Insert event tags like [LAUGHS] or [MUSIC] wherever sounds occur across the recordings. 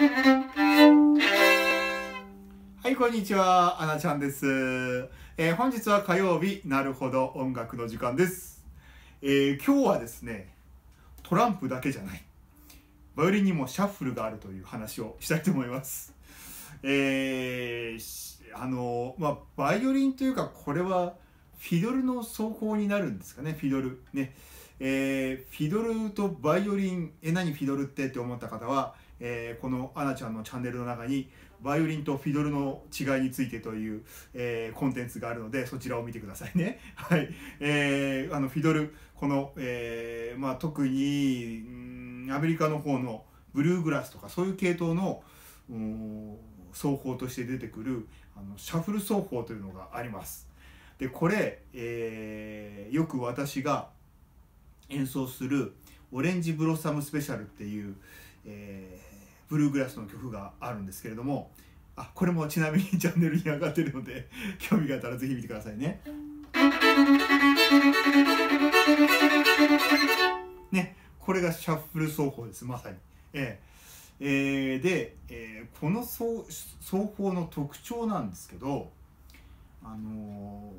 はいこんにちは。あなちゃんです、えー、本日は火曜日。なるほど。音楽の時間です、えー、今日はですねトランプだけじゃない。バイオリンにもシャッフルがあるという話をしたいと思います。えー、あのまあバイオリンというかこれはフィドルの奏法になるんですかね。フィドル。ね。えー、フィドルとバイオリンえ何フィドルって？って思った方はえー、このアナちゃんのチャンネルの中にバイオリンとフィドルの違いについてという、えー、コンテンツがあるのでそちらを見てくださいね。[LAUGHS] はい、えー、あのフィドルこの、えーまあ、特にアメリカの方のブルーグラスとかそういう系統の奏法として出てくるあのシャッフル奏法というのがあります。でこれ、えー、よく私が演奏する「オレンジブロッサムスペシャル」っていう、えーブルーグラスの曲があるんですけれどもあこれもちなみに [LAUGHS] チャンネルに上がってるので [LAUGHS] 興味があったらぜひ見てくださいね。ねこれがシャッフル奏法ですまさに。えーえー、で、えー、この奏奏法の特徴なんですけどあの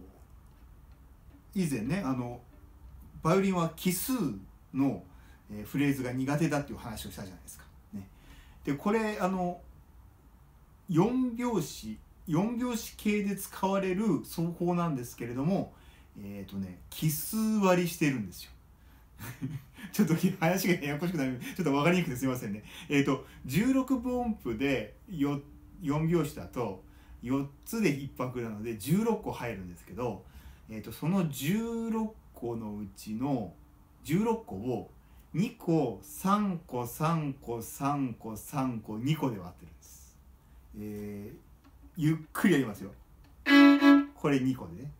ー、以前ねあのバイオリンは奇数の、え、フレーズが苦手だっていう話をしたじゃないですか。ね。でこれあの4拍子4拍子系で使われる奏法なんですけれどもえっ、ー、とね奇数割りしてるんですよ。[LAUGHS] ちょっと話がややこしくなる。ちょっと分かりにくくてすいませんね。えっ、ー、と16分音符で 4, 4拍子だと4つで1拍なので16個入るんですけど、えーと、とその16個のうちの16個を2個3個3個3個3個2個で割ってるんです、えー、ゆっくりやりますよ。これ2個でね。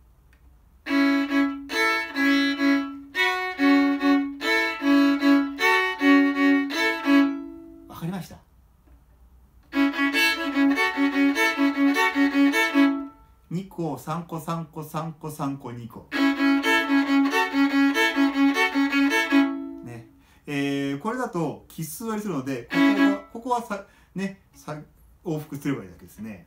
わかりました。2個3個3個3個3個2個。えー、これだと奇数割りするのでここはここはさねさ往復すればいいだけですね。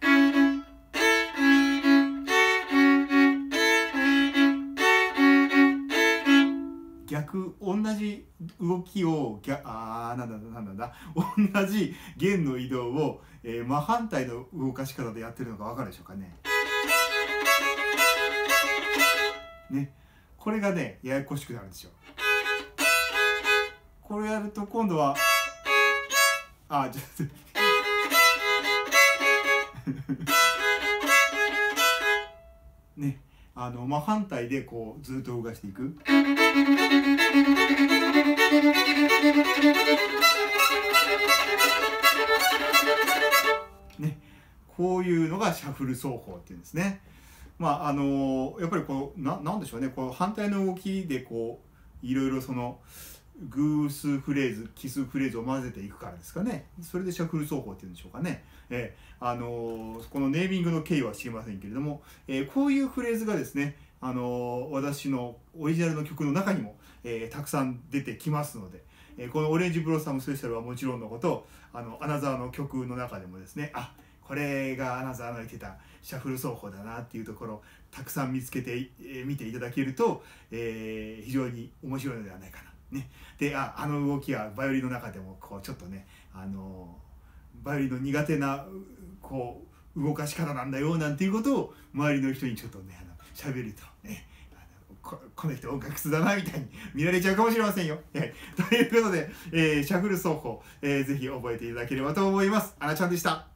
逆同じ動きを逆あーなんだなんだ同じ弦の移動を、えー、真反対の動かし方でやってるのか分かるでしょうかね。ねこれがねややこしくなるんですよ。これやると今度はあちょっとねあの真反対でこうずっと動かしていく。ね、こういうのがシャッフル奏法っていうんですね。まああのやっぱりこうななんでしょうねこう反対の動きでこういろいろその偶数フレーズ奇数フレーズを混ぜていくからですかね。それでシャッフル奏法っていうんでしょうかね、えー、あのー、このネーミングの経緯は知りませんけれども、えー、こういうフレーズがですねあの私のオリジナルの曲の中にも、えたくさん出てきますので、えこの「オレンジブロッサムスペシャル」はもちろんのことあのアナザーの曲の中でもですねあこれがアナザーの言ってたシャッフル奏法だなっていうところたくさん見つけて、え見ていただけると、え非常に面白いのではないかな。ね、でああの動きはバイオリンの中でもこうちょっとねあのバイオリンの苦手なこう動かし方なんだよなんていうことを周りの人にちょっとねあの喋るとねあのここの人音楽室だなみたいに見られちゃうかもしれませんよ。はい、ということで、えー、シャッフル奏法、えー、ぜひ覚えていただければと思います。あなちゃんでした。